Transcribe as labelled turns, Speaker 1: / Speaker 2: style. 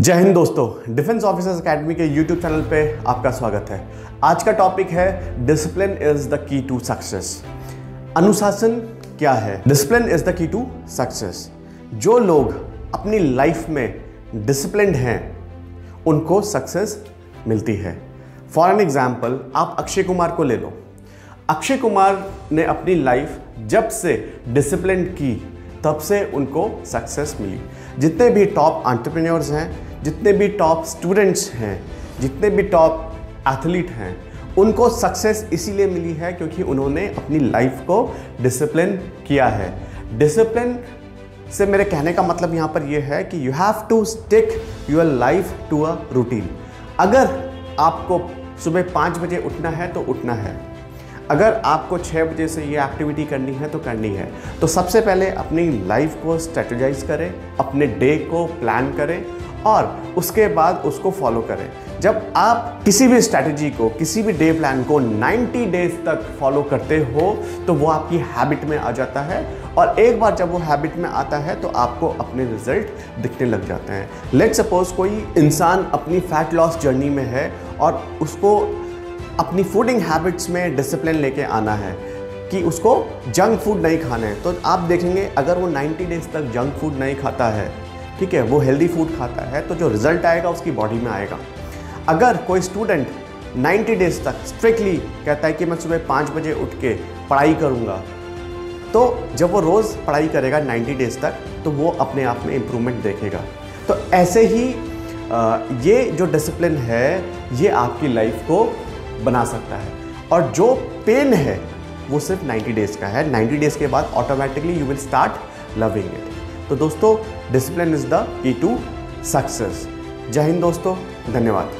Speaker 1: जय हिंद दोस्तों defence officers academy के यूट्यूब चैनल पे आपका स्वागत है। आज का टॉपिक है discipline is the key to success अनुशासन क्या है? Discipline is the key to success जो लोग अपनी लाइफ में डिसिप्लिन हैं, उनको सक्सेस मिलती है। फॉर एन एग्ज़ाम्पल आप अक्षय कुमार को ले लो। अक्षय कुमार ने अपनी लाइफ जब से डिसिप्लिन की, तब से उनको सक्सेस मिली। जितने भी टॉप एंटरप्रेन्योर्स हैं जितने भी टॉप स्टूडेंट्स हैं, जितने भी टॉप एथलीट हैं, उनको सक्सेस इसीलिए मिली है क्योंकि उन्होंने अपनी लाइफ को डिसिप्लिन किया है। डिसिप्लिन से मेरे कहने का मतलब यहाँ पर यह है कि you have to stick your life to a routine अगर आपको सुबह पाँच बजे उठना है तो उठना है। अगर आपको छः बजे से ये एक्टिविटी करनी है तो करनी है। तो सबसे पहले अपनी लाइफ को स्ट्रेटजाइज करें, अपने डे को प्लान करें। और उसके बाद उसको फॉलो करें। जब आप किसी भी स्ट्रैटेजी को, किसी भी डे प्लान को 90 डेज़ तक फॉलो करते हो तो वो आपकी हैबिट में आ जाता है और एक बार जब वो हैबिट में आता है तो आपको अपने रिज़ल्ट दिखने लग जाते हैं। लेट सपोज़ कोई इंसान अपनी फैट लॉस जर्नी में है और उसको अपनी फूडिंग हैबिट्स में डिसिप्लिन लेके आना है कि उसको जंक फ़ूड नहीं खाना है। तो आप देखेंगे, अगर वो 90 डेज़ तक जंक फ़ूड नहीं खाता है ठीक है, वो हेल्दी फ़ूड खाता है तो जो रिज़ल्ट आएगा उसकी बॉडी में आएगा। अगर कोई स्टूडेंट 90 डेज़ तक स्ट्रिक्टली कहता है कि मैं सुबह पाँच बजे उठ के पढ़ाई करूँगा तो जब वो रोज़ पढ़ाई करेगा 90 डेज़ तक तो वो अपने आप में इम्प्रूवमेंट देखेगा। तो ऐसे ही ये जो डिसिप्लिन है, ये आपकी लाइफ को बना सकता है। और जो पेन है, वो सिर्फ़ 90 डेज़ का है। 90 डेज़ के बाद automatically you will start loving it तो दोस्तों discipline is the key to success जय हिंद दोस्तों धन्यवाद।